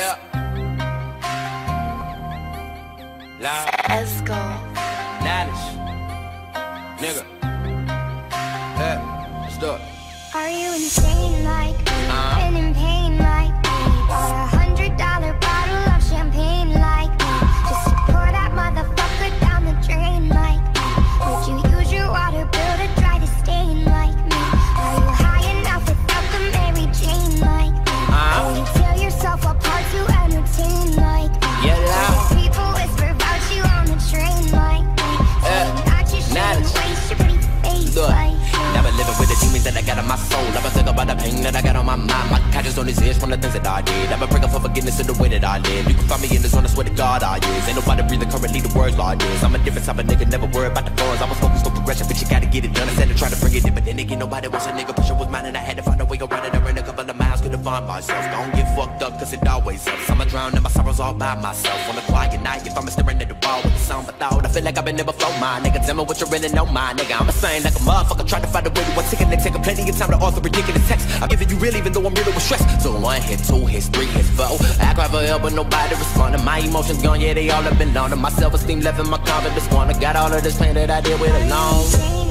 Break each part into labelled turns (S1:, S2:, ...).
S1: Yeah. Loud.
S2: Esco.
S1: Nanish. Nigga. Yeah. Let's do it.
S3: Are you insane like me?
S1: Uh-huh.
S3: Been in pain that
S1: I got on my soul. Never think about the pain that I got on my mind. My conscience on his ears from the things that I did. Never break up for forgiveness in the way that I live. You can find me in the zone, I swear to God I is. Ain't nobody breathing currently the words like this. I'm a different type of nigga, never worry about the funds. I was focused on progression, but you gotta get it done. Instead of trying to bring it in, but then again, nobody wants a nigga. Pressure was mine, and I had to find a way around it. Find myself. Don't get fucked up, cause it always helps. I'ma drown in my sorrows all by myself. On a quiet night, if I'm staring at the wall with the sound of thought, I feel like I've been there before. My nigga, tell me what you really know, my nigga. I'm a saying like a motherfucker, trying to find a way to one ticket. They take plenty of time to author ridiculous text. I'm giving you real, even though I'm really with stress. So one hit, two hits, three hits, four. I cry for help, but nobody responding. My emotions gone, yeah, they all have been on. My self-esteem left in my confidence gone. I got all of this pain that I did with alone.
S3: Insane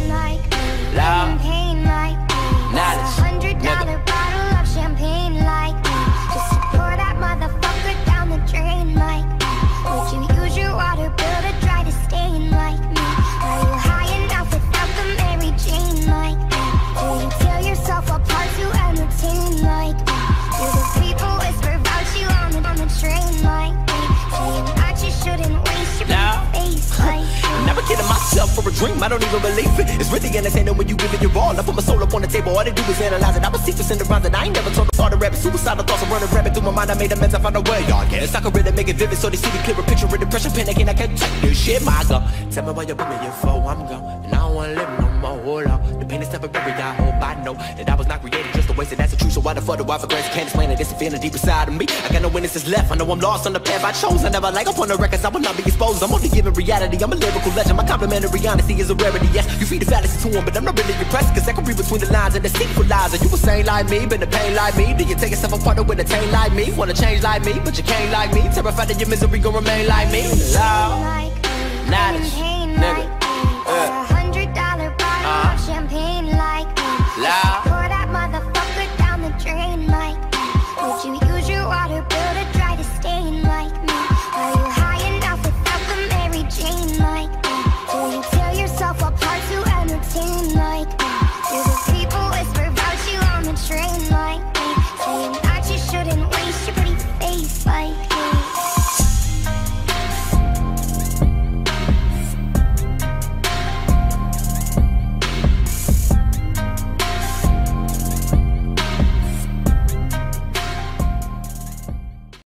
S1: myself for a dream, I don't even believe it. It's really entertaining when you give it your all. I put my soul up on the table, all they do is analyze it. I was secrets in the rhymes I ain't never told all the rappers. Suicidal thoughts are running rabbit through my mind. I made a mess, I found a way. I guess I could really make it vivid so they see the clearer picture of depression, panicking. I can't take this shit, my God. Tell me why you put me in for, I'm gone. And I don't wanna live no more, hold on. The pain is temporary, I hope I know that I was not created just to waste it. That's the truth, so why the fuck do I grace? Can't explain it, it's a feeling deep inside of me. I got no witnesses left, I know I'm lost on the path I chose. I never like up on the records, I will not be exposed. I'm only giving reality, I'm a lyrical legend. My complimentary honesty is a rarity, yes. You feed the fallacy to him, but I'm not really impressed, cause I can read between the lines and the deceitful lies. Are you saint like me, been the pain like me? Do you take yourself apart with a taint like me? Wanna change like me, but you can't like me. Terrified that your misery gon' remain like me. Loud. Knowledge. Nigga.
S3: like